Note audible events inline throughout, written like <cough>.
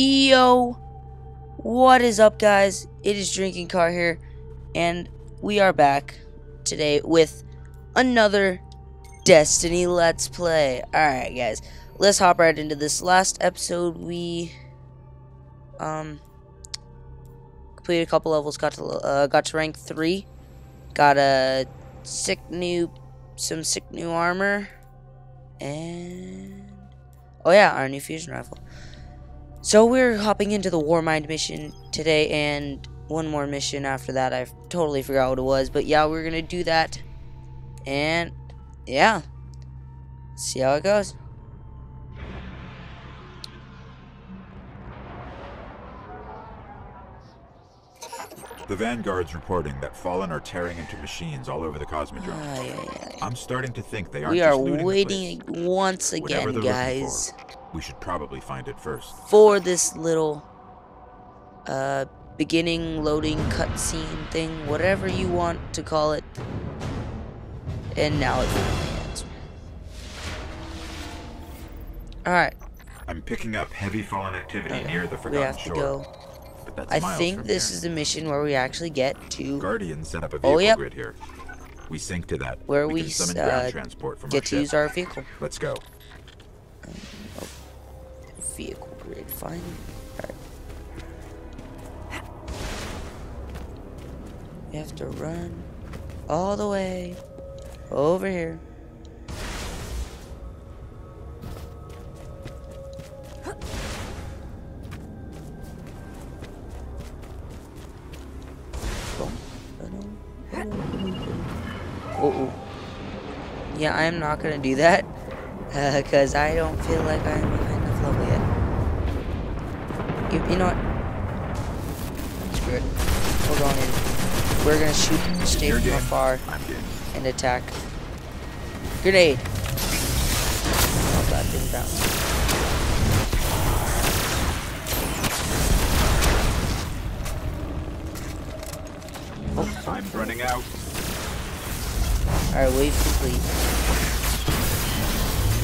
Yo, what is up, guys? It is Drinking Car here, and we are back today with another Destiny Let's Play. Alright, guys, let's hop right into this. Last episode, we um completed a couple levels, got to uh, got to rank three, got a sick new, some sick new armor, and oh yeah, our new fusion rifle. So we're hopping into the Warmind mission today, and one more mission after that. I totally forgot what it was, but yeah, we're gonna do that, and yeah, see how it goes. The Vanguard's reporting that Fallen are tearing into machines all over the Cosmodrome. Ay, ay, ay. I'm starting to think they aren't We just are waiting once again, guys, for, we should probably find it first. for this little uh beginning loading cutscene thing, whatever you want to call it. And now it's in my hands. Alright, I'm picking up heavy Fallen activity Okay, near the Forgotten we have to Shore. go. But that's I think this here. is the mission where we actually get to Guardian set up a Oh, vehicle yep. grid here. We sync to that. where we, we, uh, ground transport from get to ship. use our vehicle. Let's go. Vehicle grid, fine. Alright. We have to run all the way over here. Yeah, I'm not gonna do that. <laughs> Because I don't feel like I'm You, you know what? Screw it. We're going in. We're gonna shoot stay Your from game. afar and attack. Grenade! Oh, that didn't bounce. Time's running out. Alright, wave complete.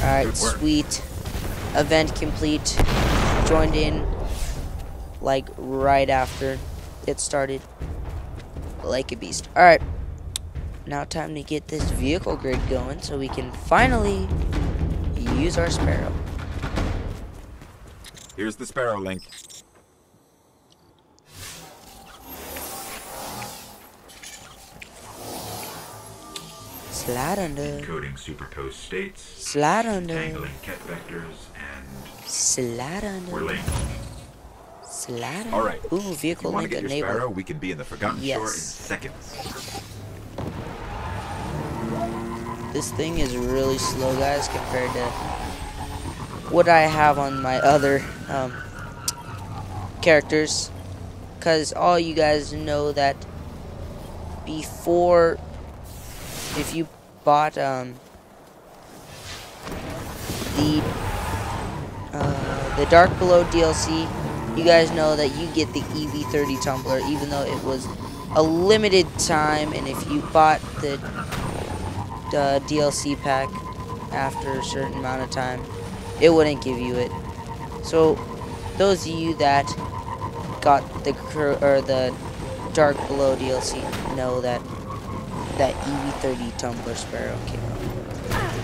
Alright, sweet. Event complete. Joined in like right after it started. Like a beast. Alright. Now time to get this vehicle grid going so we can finally use our sparrow. Here's the Sparrow link. Slide under. Encoding superposed states, Slide under. tangling ket vectors, and Slide under. we're linked. All right. Ooh, vehicle you link get your enabled. Sparrow, we can be in the Forgotten Shore in Yes. seconds. This thing is really slow, guys, compared to what I have on my other um, characters. Because all you guys know that before, if you bought um, the uh, the Dark Below DLC, you guys know that you get the EV30 tumbler, even though it was a limited time. And if you bought the uh, DLC pack after a certain amount of time, it wouldn't give you it. So, those of you that got the or the Dark Below DLC know that that EV30 Tumbler Sparrow came out.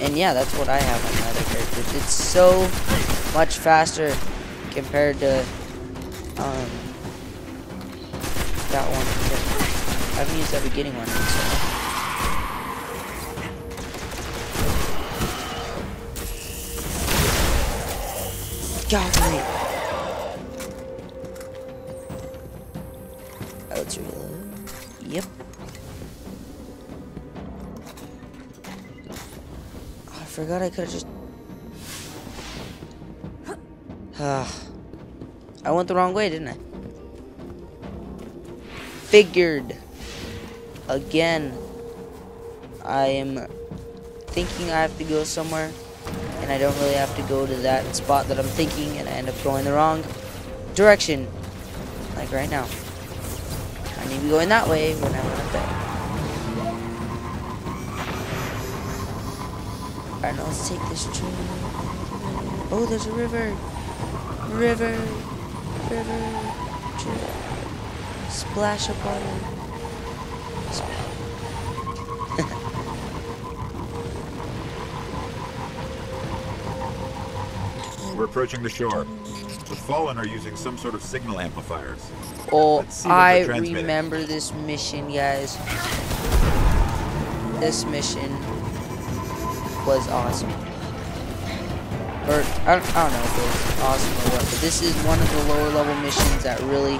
And yeah, that's what I have on my other characters. It's so much faster compared to um, that one. I haven't used that beginning one. So. Let's reload. Yep. I forgot I could have just. <sighs> Ah. Went the wrong way, didn't I? Figured. Again. I am thinking I have to go somewhere and I don't really have to go to that spot that I'm thinking, and I end up going the wrong direction. Like right now. I need to be going that way when I there. Alright, let's take this train. Oh, there's a river. River, river, drip, splash of water. <laughs> We're approaching the shore. The Fallen are using some sort of signal amplifiers. Oh, Let's see what I remember this mission, guys. This mission was awesome or I don't, I don't know if it's awesome or what, but this is one of the lower level missions that really,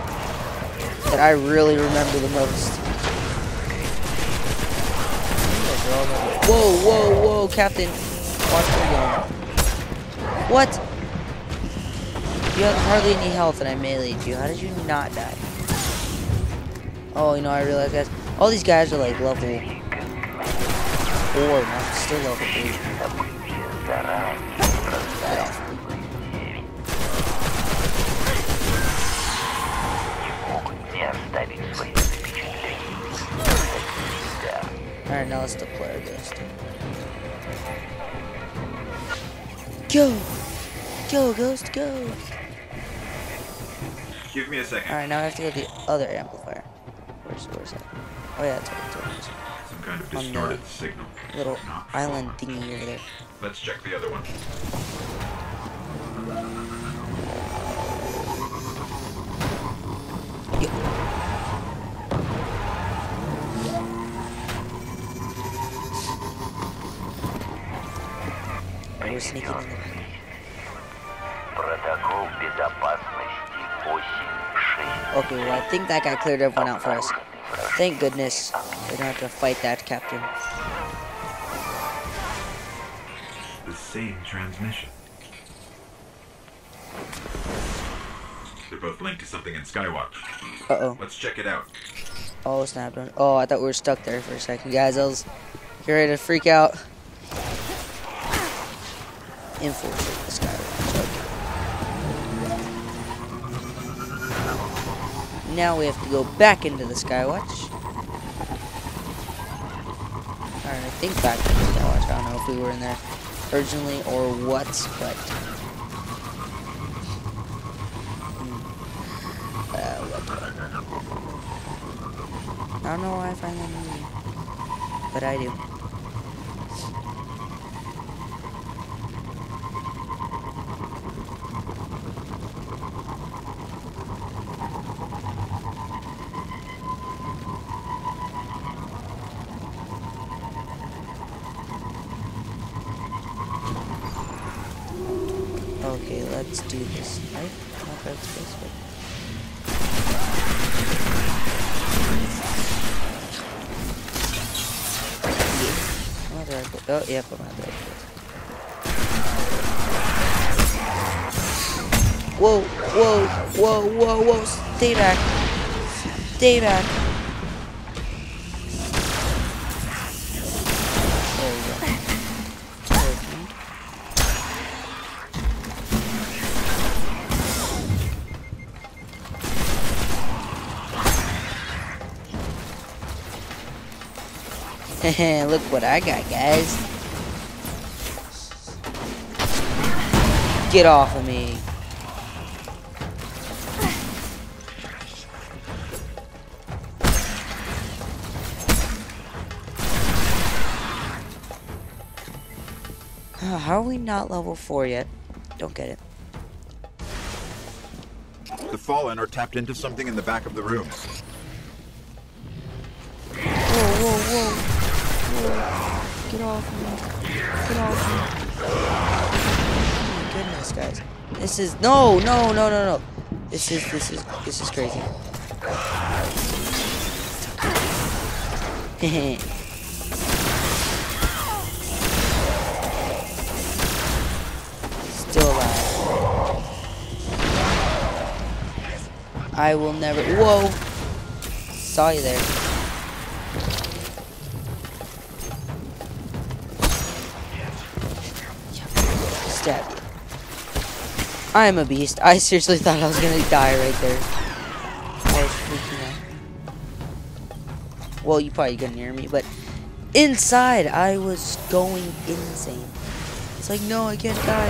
that I really remember the most. Whoa, whoa, whoa, Captain. Watch where you're. What? You have hardly any health and I meleeed you. How did you not die? Oh, you know, I realize, guys. All these guys are like level 4, and I'm still level 3. Alright, now let's deploy our ghost. Go! Go, ghost, go! Give me a second. Alright, now I have to go to the other amplifier. Where's, where's that? Oh yeah, it's right there. Some kind of On the distorted signal. Little Not island thingy over there. Let's check the other one. Oh, we're sneaking in the Протокол безопасности 8-6. Okay, well, I think that guy cleared everyone out for us. Thank goodness. We don't have to fight that captain. The same transmission. They're both linked to something in Skywatch. Uh-oh. Let's check it out. Oh, snap. don't- Oh, I thought we were stuck there for a second, guys. I was getting ready to freak out. Infiltrate the Skywatch. Okay. Now we have to go back into the Skywatch. Alright, I think back into the Skywatch. I don't know if we were in there originally or what, but... Hmm. Uh, what? I don't know why I find that movie, but I do. Okay, let's do this, right? Not that space, but... I'm at the right place. Oh, at the right place. Whoa, whoa, whoa, whoa, whoa, stay back. Stay back. <laughs> Look what I got, guys. Get off of me. <sighs> How are we not level 4 yet? Don't get it. The Fallen are tapped into something in the back of the room. Whoa, whoa, whoa. Get off me. Get off me. Oh my goodness, guys. This is no, no, no, no, no. This is this is this is crazy. <laughs> Still alive. I will never. Whoa. Saw you there. Stab you. I am a beast. I seriously thought I was gonna die right there. I was freaking out. Well, you probably couldn't hear me, but inside I was going insane. It's like, no, I can't die.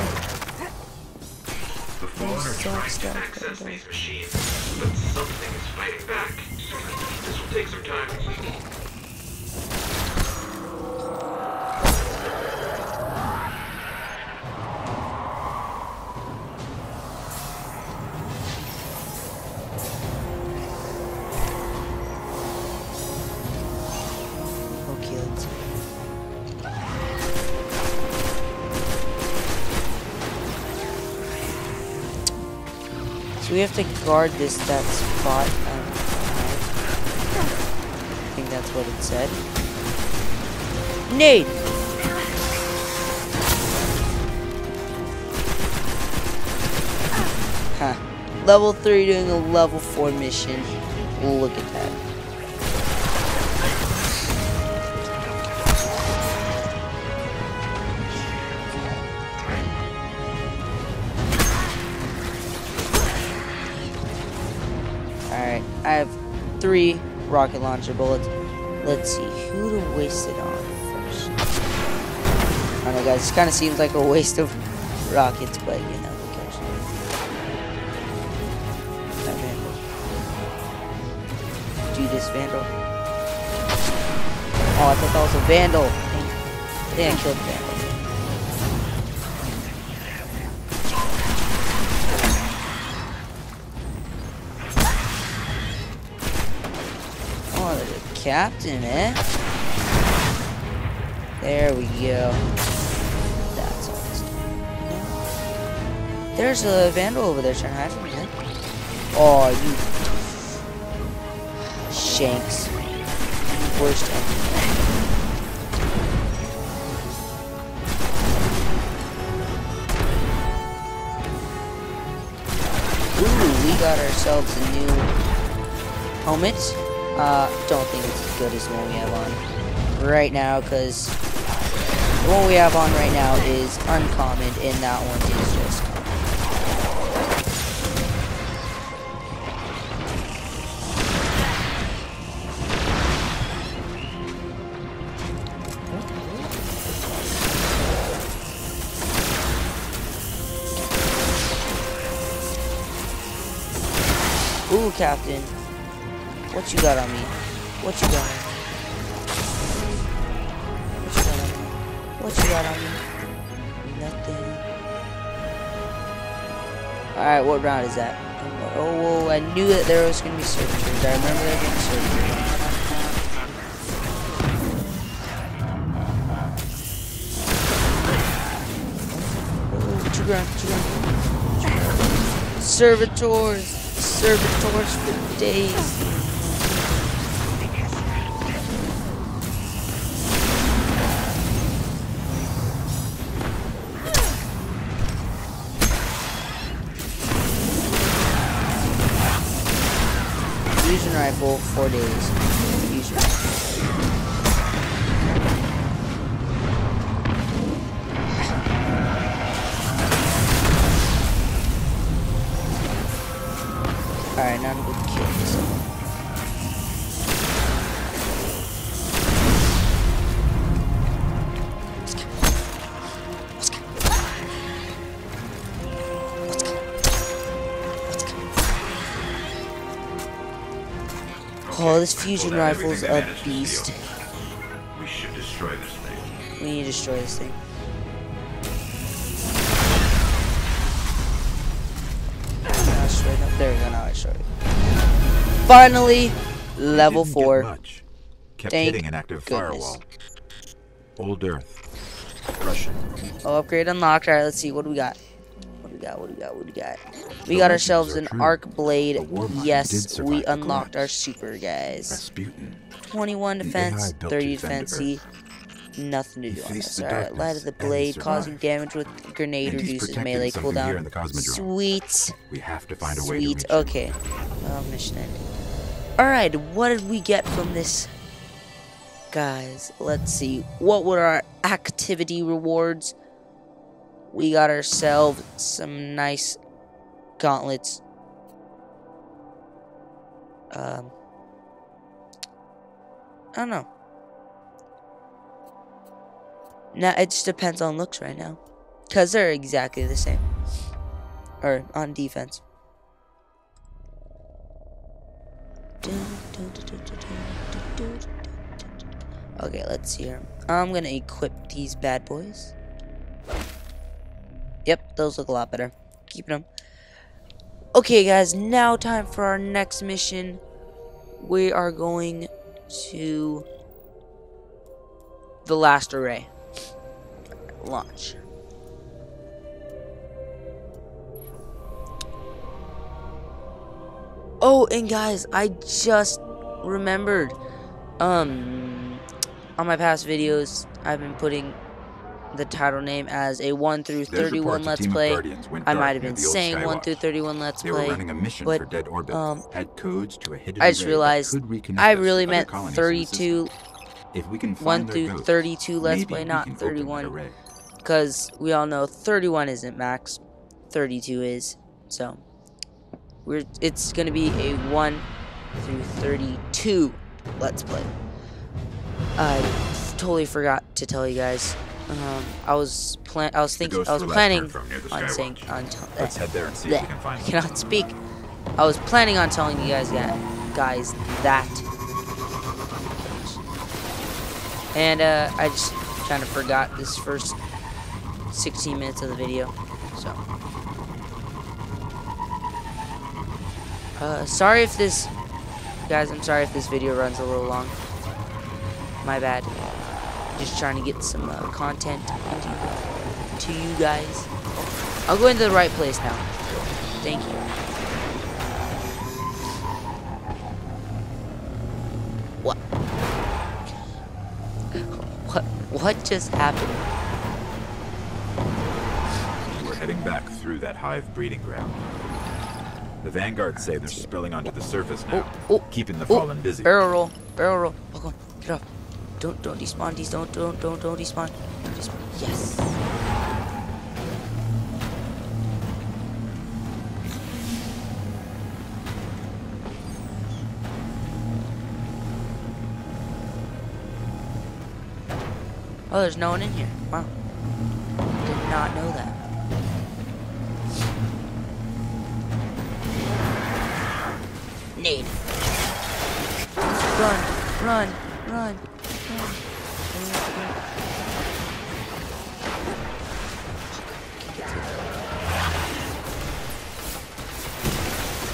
Please don't to access these machines, but something is fighting back. This will take some time. Have to guard this that spot. Um, I think that's what it said. Nade! Huh. Level 3 doing a level 4 mission. Look at that. Three rocket launcher bullets. Let's see, who to waste it on first. I don't know, guys, this kind of seems like a waste of rockets, but you know, who cares? That Vandal. Do this, Vandal. Oh, I thought that was a Vandal. Think I killed Vandal. Captain, eh? There we go. That's all it's doing. There's a vandal over there trying to hide from me. Oh, you. Shanks. Worst enemy. Ooh, we got ourselves a new helmet. Uh, don't think it's as good as the one we have on right now, because the one we have on right now is uncommon, and that one is just. Ooh, Captain. What you got on me? What you got? What you got on me? What you got on me? Nothing. Alright, what round is that? Oh, whoa, I knew that there was gonna be servitors. I remember there being. Oh, got? What you got? Servitors! Servitors for days. Rifle, four days. Oh, this fusion rifle's a managed to steal. beast. We should destroy this thing. We need to destroy this thing. Now destroy it. There we go, now I destroyed it. Finally, level Didn't get 4. much. Kept Thank hitting an active goodness. firewall. Old Earth. Russian. Oh, upgrade unlocked. Alright, let's see. What do we got? What do we got? What do we got? What do we got? We got ourselves an arc blade. The war machine did Yes, we unlocked our super, guys. 21 defense, 30 to defense. See, nothing to do on this. Alright, light of the blade, causing damage with grenade reduces melee cooldown. in the Cosmodrome. Sweet. We have to find a way Sweet. Okay. Well, mission ended. Alright, what did we get from this? Guys, let's see. What were our activity rewards? We got ourselves some nice gauntlets. Um, I don't know. Now, it just depends on looks right now. Because they're exactly the same. or on defense. Okay, let's see here. I'm gonna equip these bad boys. Yep, those look a lot better. Keeping them. Okay, guys, now time for our next mission. We are going to the last array. Launch. Oh, and guys, I just remembered. Um, on my past videos, I've been putting the title name as a 1 through 31 Let's Play. I might have been saying 1 through 31 Let's They Play. were running a mission but, for dead orbit. um, had codes to a hidden I just realized I really meant colonies in the 32. If we can 1 find their through ghosts, 32 Let's Play, not can open that 31. Because we all know 31 isn't max, 32 is. So, we're it's going to be a 1 through 32 Let's Play. I totally forgot to tell you guys. Um, I was plan I was thinking I was planning heard from near the on saying on tell- Let's head there and see if we can find I them. cannot speak. I was planning on telling you guys that guys that. And uh, I just kind of forgot this first 16 minutes of the video so. Uh, sorry if this guys I'm sorry if this video runs a little long. My bad just trying to get some uh, content into to you guys I'll go into the right place now thank you What? What? What just happened? We're heading back through that hive breeding ground. The vanguards say they're spilling onto the surface now, Oh, oh, keeping the oh, fallen busy. Barrel roll, barrel roll. Don't, don't despawn. These don't, don't, don't, don't despawn. Don't despawn. Yes. Oh, there's no one in here. Wow. Did not know that. Need. Run, run, run, run.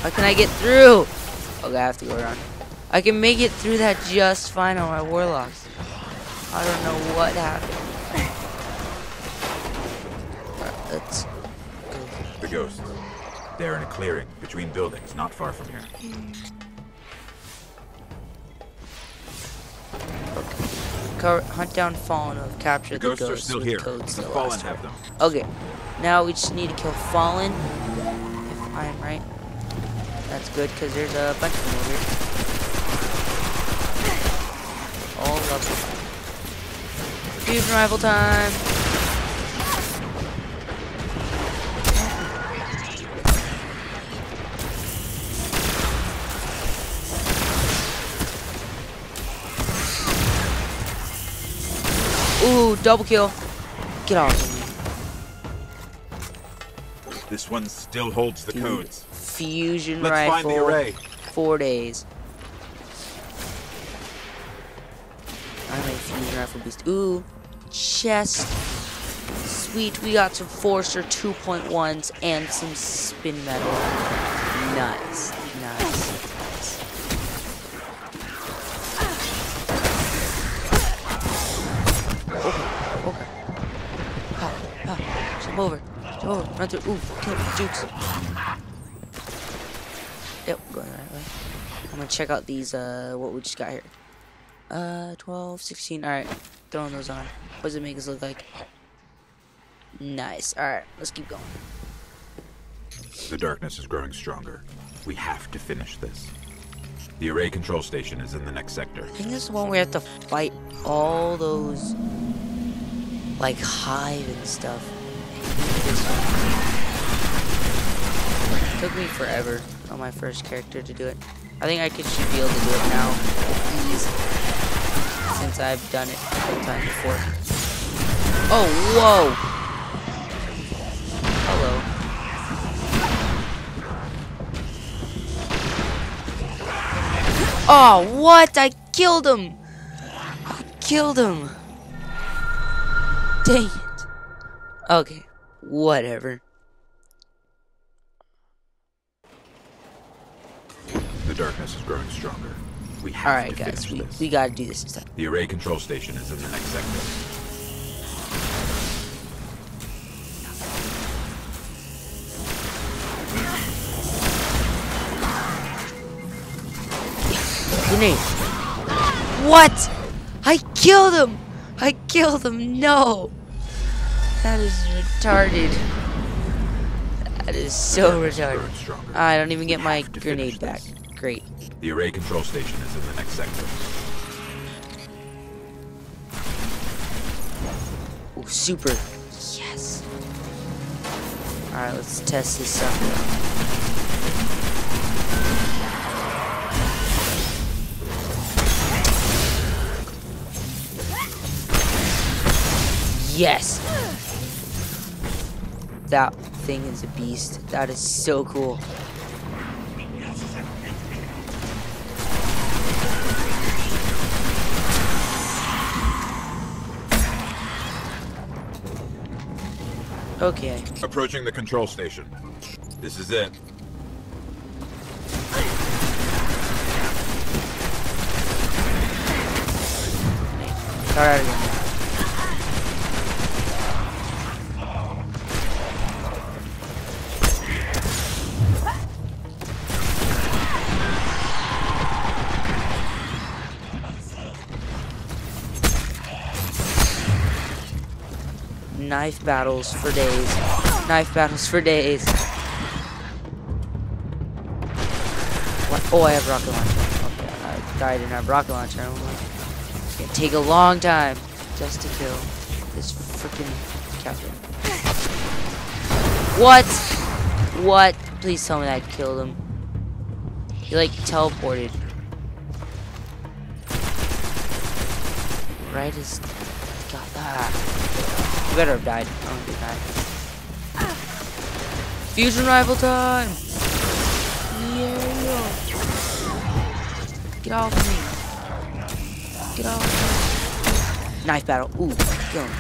How can I get through? Okay, I have to go around. I can make it through that just fine on my warlocks. I don't know what happened. Alright, let's The ghosts. They're in a clearing between buildings, not far from here. co- hunt down Fallen of capture The the, ghosts are still with here. codes The fallen have them. Okay, now we just need to kill Fallen. If I'm right, that's good because there's a bunch of them over here. All level. Fusion rifle time. Ooh, double kill. Get off of me. This one still holds the Dude. codes. Fusion Let's rifle. find the array. Four days. I'm a fusion rifle beast. Ooh, chest. Sweet, we got some Forcer 2.1s and some spin metal. Nice, nice, nice. Okay, okay. Ha, ha. Over, jump over, run through. Ooh, kill, jukes. Yep, going the right way. I'm gonna check out these, uh, what we just got here. Uh, 12, 16, alright. Throwing those on. What does it make us look like? Nice. Alright, let's keep going. The darkness is growing stronger. We have to finish this. The array control station is in the next sector. I think this is the one where we have to fight all those, like, hive and stuff. Took me forever on my first character to do it. I think I could should be able to do it now easy, since I've done it a couple times before. Oh, whoa! Hello. Oh, what? I killed him! I killed him! Dang it. Okay, whatever. Darkness is growing stronger. We have Alright, to guys, we, this. we gotta do this instead. The array control station is in the next sector. Grenade. What? I killed him! I killed him! No! That is retarded. That is so retarded. I don't even get my grenade back. Great. The array control station is in the next sector. Ooh, super. Yes. Alright, let's test this out. Yes! That thing is a beast. That is so cool. Okay. Approaching the control station. This is it. Start Knife battles for days. Knife battles for days. What? Oh, I have rocket launcher. Okay, I died didn't have rocket launcher. Oh, it's gonna take a long time just to kill this freaking captain. What? What? Please tell me that killed him. He like teleported. Right as better have died. I don't do that. Fusion rifle time! Yeah. Get off me. Get off me. Knife battle. Ooh, kill him.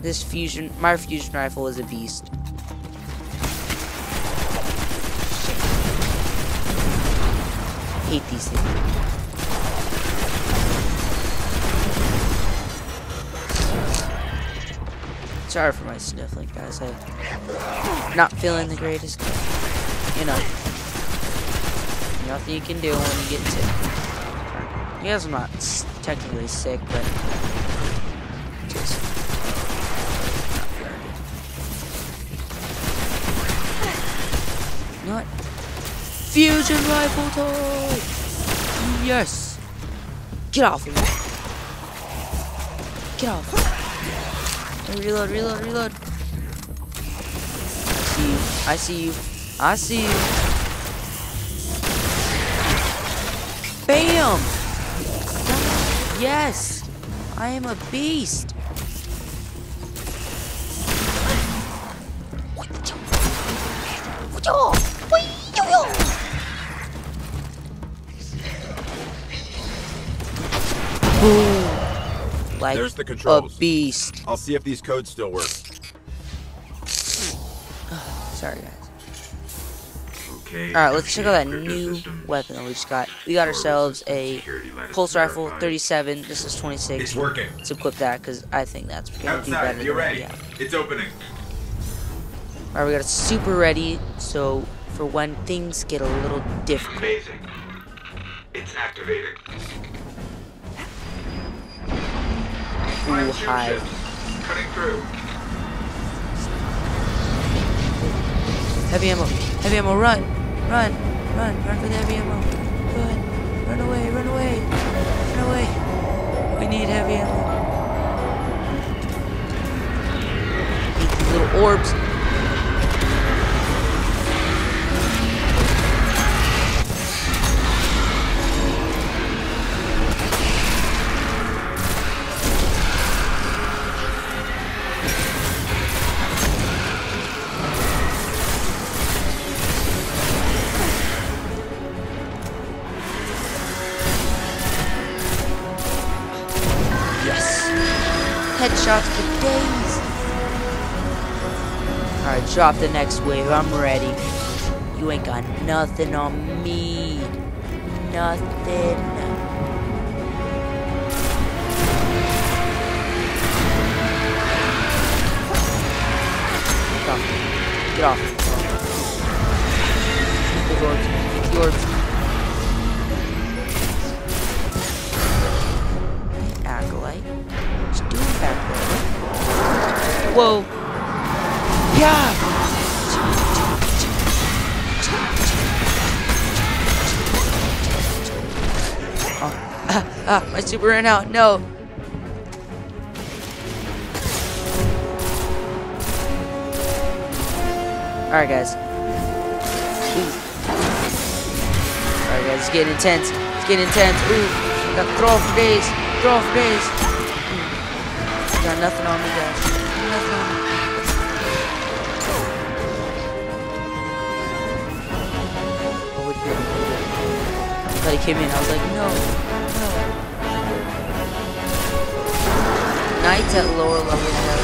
This fusion, my fusion rifle is a beast. Hate these things. Sorry for my sniffling, guys. I'm not feeling the greatest. You know, nothing you can do when you get sick. I guess I'm not technically sick, but just not feeling good. Not fusion rifle time. Yes. Get off of me. Get off. Reload, reload, reload. I see you. I see you. I see you. Bam! Yes! I am a beast! Like There's the controls. a beast. I'll see if these codes still work. <sighs> Sorry, guys. Okay. Alright, let's check out that new systems. weapon that we just got. We got ourselves a pulse rifle verified. 37. This is 26. It's working. Let's equip that because I think that's gonna be Outside, better the than what array. we have. It's opening. Alright, we got it super ready. So for when things get a little difficult. Amazing. It's activated. Ooh, Five shield hi. ships. Cutting through. Heavy ammo. Heavy ammo. Run. Run. Run. Run for the heavy ammo. Run. Run away. Run away. Run away. We need heavy ammo. These little orbs. Drop the next wave. I'm ready. You ain't got nothing on me. Nothing. Get off. Get off. Keep the orbs. Keep the orbs. Acolyte. What's doing back there? Whoa. Yeah! Ah, my super ran out. No. Alright, guys. Alright, guys, it's getting intense. It's getting intense. Ooh, got throw for days. Throw for days. Ooh. Got nothing on me, guys. Nothing on me. Oh, he came in. I was like, no, Knights at lower levels have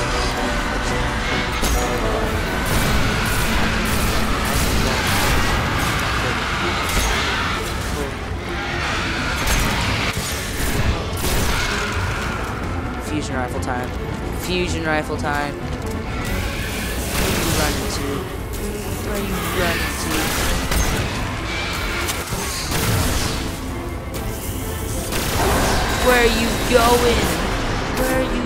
Fusion rifle time. Fusion rifle time. Where are you running to? Where are you running to? Where are you going? Where are you?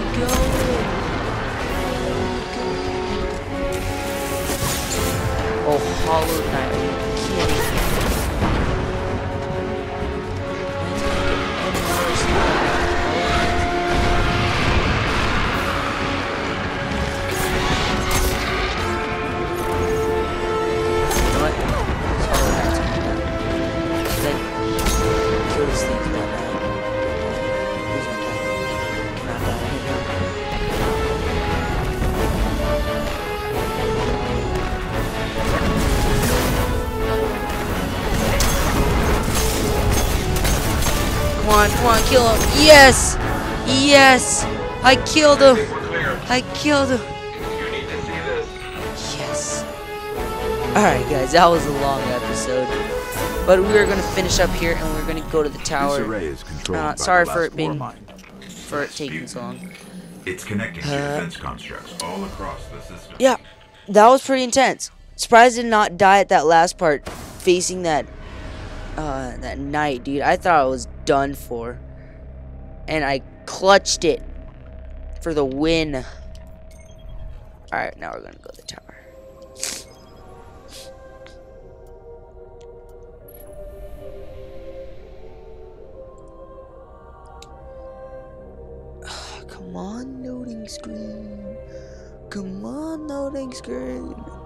Oh, Hollow Knight, Come on, come on, kill him. Yes! Yes! I killed him! think we're clear. I killed him! You need to see this. Yes. Alright, guys, that was a long episode. But we are going to finish up here and we're going to go to the tower array is controlled Uh, sorry for it being- for it taking so long. It's connecting to Uh, defense constructs all across the system. Yeah, that was pretty intense. Surprised I did not die at that last part, facing that, uh, that knight, dude. I thought I was done for, and I clutched it for the win. All right, now we're gonna go to the tower. <sighs> Come on, loading screen. Come on, loading screen.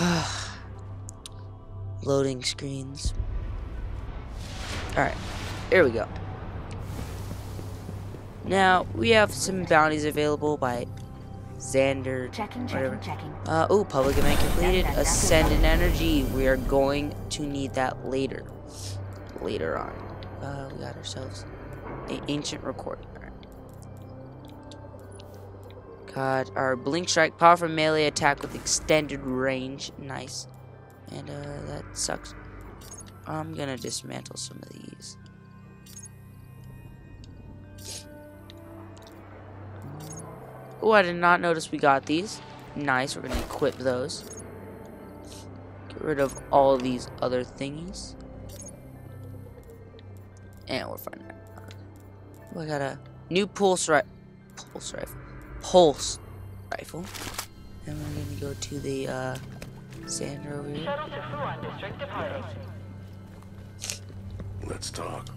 <sighs> Loading screens. Alright, here we go. Now, we have some bounties available by Xander, Checking, whatever. checking, checking. Uh, oh, public event completed. That- that- that's Ascendant okay. energy. We are going to need that later. Later on. Uh, we got ourselves an ancient recording. Got our blink strike, powerful melee attack with extended range. Nice. And uh, that sucks. I'm gonna dismantle some of these. Oh, I did not notice we got these. Nice, we're gonna equip those. Get rid of all of these other thingies. And we're fine. Oh, I got a new pulse rifle. Pulse rifle. Pulse rifle. And we're gonna go to the uh, Xander over here. Shuttle to Fuan District departing. Let's talk.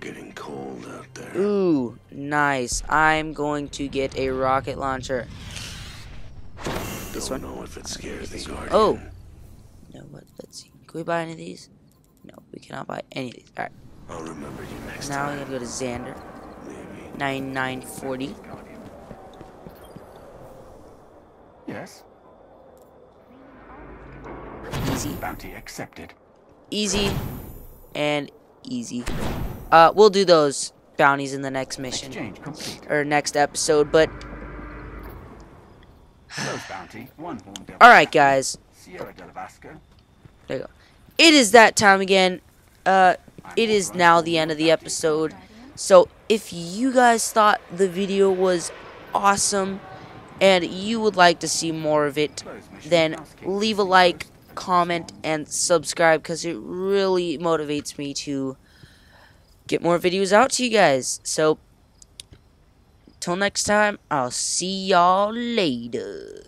Getting cold out there. Ooh, nice. I'm going to get a rocket launcher. This Don't one? know if it scares the guardian. Oh. No, what? Let's see. Can we buy any of these? No, we cannot buy any of these. Alright. I'll remember you next Now we time. gotta go to Xander. Maybe. 9940. Yes, Easy. bounty accepted. Easy. And easy. Uh, we'll do those bounties in the next mission. Or next episode, but Close bounty. One horn alright guys. Sierra del Vasco. There you go. It is that time again. Uh, it is now the end of the episode. So if you guys thought the video was awesome and you would like to see more of it, then leave a like, comment, and subscribe because it really motivates me to get more videos out to you guys. So, till next time, I'll see y'all later.